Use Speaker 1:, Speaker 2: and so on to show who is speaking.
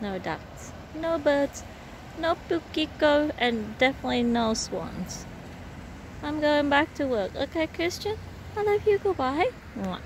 Speaker 1: no ducks, no birds, no pukiko, and definitely no swans. I'm going back to work. Okay, Christian? I love you. Goodbye. Mwah.